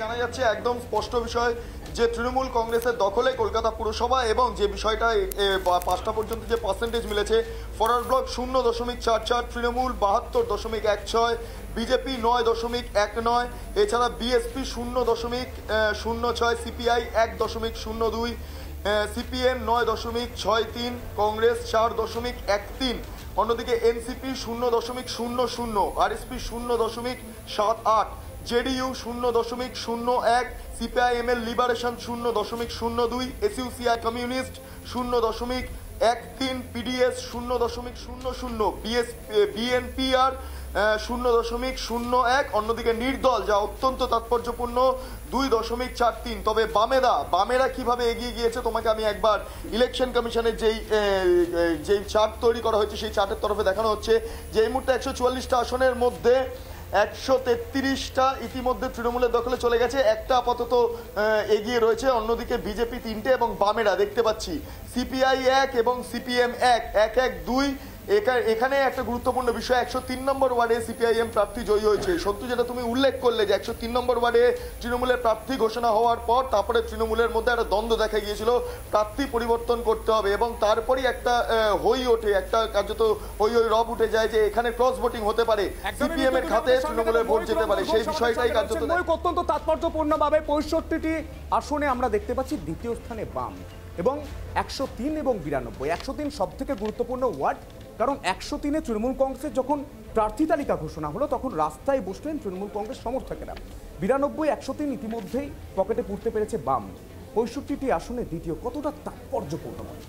জানা যাচ্ছে একদম স্পষ্ট বিষয় যে তৃণমূল কংগ্রেসের দখলে কলকাতা পুরসভা এবং যে বিষয়টা পাঁচটা পর্যন্ত যে পার্সেন্টেজ মিলেছে ফরওয়ার্ড ব্লক শূন্য দশমিক চার চার, তৃণমূল বাহাত্তর দশমিক এক ছয়, বিজেপি নয় দশমিক এক নয়, এছাড়া বিএসপি শূন্য দশমিক শূন্য ছয়, সিপিআই এক দশমিক শূন্য দুই সিপিএম নয় দশমিক ছয় তিন, কংগ্রেস চার দশমিক এক তিন, অন্যদিকে এনসিপি শূন্য দশমিক শূন্য শূন্য, আরএসপি শূন্য দশমিক সাত আট জেডিইউ শূন্য দশমিক শূন্য এক সিপিআইএম এর লিবারেশন শূন্য দশমিক শূন্য দুই, এসইউসিআই কমিউনিস্ট শূন্য দশমিক এক তিন, পিডিএস শূন্য দশমিক শূন্য শূন্য, বিএস, বিএনপিআর শূন্য দশমিক শূন্য এক, অন্যদিকে নির্দল, যা অত্যন্ত তাৎপর্যপূর্ণ, দুই দশমিক চার তিন। তবে বামেরা বামেরা কীভাবে এগিয়ে গিয়েছে, তোমাকে আমি একবার ইলেকশন কমিশনের যেই যেই চার্ট তৈরি করা হয়েছে, সেই চার্টের তরফে দেখানো হচ্ছে যে এই মুহূর্তে একশো চুয়াল্লিশটা আসনের মধ্যে একশো তেত্রিশটা ইতিমধ্যে তৃণমূলের দখলে চলে গেছে। একটা আপাতত এগিয়ে রয়েছে। অন্যদিকে বিজেপি তিনটে এবং বামেরা দেখতে পাচ্ছি। সিপিআই এক এবং সিপিএম এক এক এক দুই। এখানে একটা গুরুত্বপূর্ণ বিষয় একশো তিন নম্বর ওয়ার্ডে সিপিআইএম প্রার্থী জয়ী হয়েছে। সন্তু যেটা তুমি উল্লেখ করলে যে একশো তিন নম্বর ওয়ার্ডে তৃণমূলের প্রার্থী ঘোষণা হওয়ার পর তারপরে তৃণমূলের মধ্যে একটা দ্বন্দ্ব দেখা গিয়েছিল প্রার্থী পরিবর্তন করতে হবে এবং তারপরই একটা হই ওঠে একটা কার্যত হই হই রব উঠে যায় যে এখানে ক্রস ভোটিং হতে পারে। সিপিএম এর খাতে তৃণমূলের ভোট যেতে পারে। সেই বিষয়টাই কার্যত অত্যন্ত তাৎপর্যপূর্ণভাবে পঁয়ষট্টিটি আসনে আমরা দেখতে পাচ্ছি দ্বিতীয় স্থানে বাম এবং একশো তিন এবং বিরানব্বই। একশো তিন সব থেকে গুরুত্বপূর্ণ ওয়ার্ড কারণ একশো তিনে তৃণমূল কংগ্রেসের যখন প্রার্থী তালিকা ঘোষণা হলো, তখন রাস্তায় বসলেন তৃণমূল কংগ্রেস সমর্থকেরা। বিরানব্বই, একশো তিন ইতিমধ্যেই পকেটে পুড়তে পেরেছে বাম। পঁয়ষট্টিটি আসনে দ্বিতীয়। কতটা তাৎপর্যপূর্ণ মনে?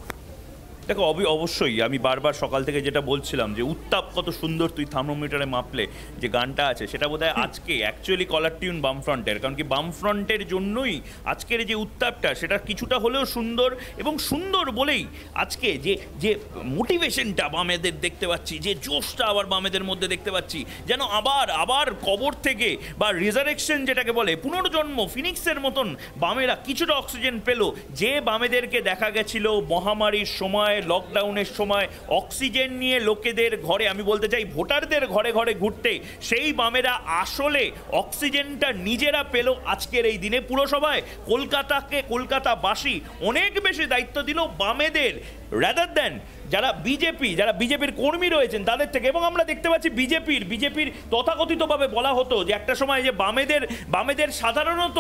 দেখো অবি অবশ্যই আমি বারবার সকাল থেকে যেটা বলছিলাম যে উত্তাপ কত সুন্দর তুই থার্মোমিটারে মাপলে যে গানটা আছে সেটা বোধহয় আজকে অ্যাকচুয়ালি কলার টিউন বামফ্রন্টের কারণ কি বামফ্রন্টের জন্যই আজকের যে উত্তাপটা সেটা কিছুটা হলেও সুন্দর এবং সুন্দর বলেই আজকে যে যে মোটিভেশনটা বামেদের দেখতে পাচ্ছি যে জোশটা আবার বামেদের মধ্যে দেখতে পাচ্ছি যেন আবার আবার কবর থেকে বা রিজারেকশন যেটাকে বলে পুনর্জন্ম ফিনিক্সের মতন বামেরা কিছুটা অক্সিজেন পেল যে বামেদেরকে দেখা গেছিল মহামারীর সময় লকডাউনের সময় অক্সিজেন নিয়ে লোকেদের ঘরে, আমি বলতে চাই ভোটারদের ঘরে ঘরে ঘুরতে, সেই বামেরা আসলে অক্সিজেনটা নিজেরা পেল আজকের এই দিনে পুরসভায়। কলকাতাকে কলকাতাবাসী অনেক বেশি দায়িত্ব দিল বামেদের। রাদার দেন যারা বিজেপি যারা বিজেপির কর্মী রয়েছেন তাদের থেকে, এবং আমরা দেখতে পাচ্ছি বিজেপির বিজেপির তথাকথিতভাবে বলা হতো যে একটা সময় যে বামেদের বামেদের সাধারণত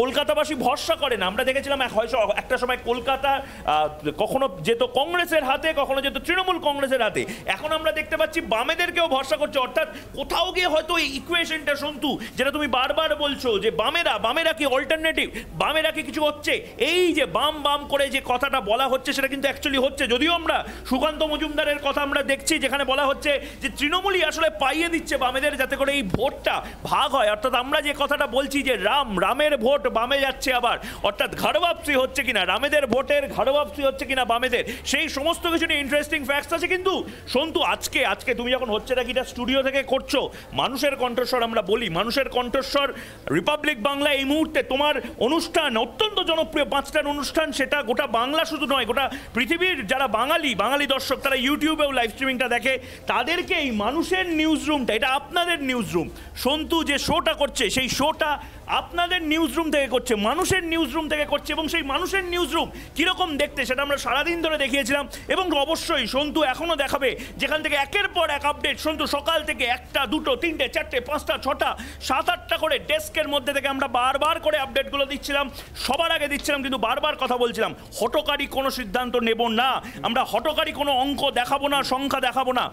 কলকাতাবাসী ভরসা করে না। আমরা দেখেছিলাম হয়তো একটা সময় কলকাতা কখনো যেত কংগ্রেসের হাতে, কখনো যেত তৃণমূল কংগ্রেসের হাতে। এখন আমরা দেখতে পাচ্ছি বামেদেরকেও ভরসা করছে। অর্থাৎ কোথাও গিয়ে হয়তো এই ইকুয়েশনটা সন্তু যেটা তুমি বারবার বলছো যে বামেরা বামেরা কি অল্টারনেটিভ বামেরা কি কিছু হচ্ছে? এই যে বাম বাম করে যে কথাটা বলা হচ্ছে, সেটা কিন্তু অ্যাকচুয়ালি হচ্ছে, যদিও আমরা সুকান্ত মজুমদারের কথা আমরা দেখছি, যেখানে বলা হচ্ছে যে তৃণমূলই আসলে পাইয়ে দিচ্ছে বামেদের যাতে করে এই ভোটটা ভাগ হয়। অর্থাৎ আমরা যে কথাটা বলছি যে রাম, রামের ভোট বামে যাচ্ছে আবার, অর্থাৎ ঘাড়বাপসি হচ্ছে কিনা, রামেদের ভোটের ঘাড়বাপসি হচ্ছে কিনা বামেদের, সেই সমস্ত কিছু নিয়ে ইন্টারেস্টিং ফ্যাক্টস আছে। কিন্তু সন্তু, আজকে আজকে তুমি যখন হচ্ছে না কিটা স্টুডিও থেকে করছ, মানুষের কণ্ঠস্বর আমরা বলি, মানুষের কণ্ঠস্বর রিপাবলিক বাংলা এই মুহূর্তে তোমার অনুষ্ঠান, অত্যন্ত জনপ্রিয়, পাঁচটার অনুষ্ঠান, সেটা গোটা বাংলা শুধু নয়, গোটা পৃথিবীর যারা বাঙালি বাঙালি দর্শক, তারা ইউটিউবেও লাইভ স্ট্রিমিংটা দেখে, তাদেরকে এই মানুষের নিউজ রুমটা এটা আপনাদের নিউজ রুম সন্তু যে শোটা করছে, সেই শোটা আপনাদের নিউজ রুম থেকে করছে, মানুষের নিউজ রুম থেকে করছে, এবং সেই মানুষের নিউজ রুম কীরকম দেখতে সেটা আমরা সারাদিন ধরে দেখিয়েছিলাম, এবং অবশ্যই সন্তু এখনও দেখাবে, যেখান থেকে একের পর এক আপডেট সন্তু সকাল থেকে একটা, দুটো, তিনটে, চারটে, পাঁচটা, ছটা, সাত, আটটা করে ডেস্কের মধ্যে থেকে আমরা বারবার করে আপডেটগুলো দিচ্ছিলাম, সবার আগে দিচ্ছিলাম, কিন্তু বারবার কথা বলছিলাম, হটকারী কোনো সিদ্ধান্ত নেব না, আমরা হটকারী কোনো অঙ্ক দেখাবো না, সংখ্যা দেখাবো না।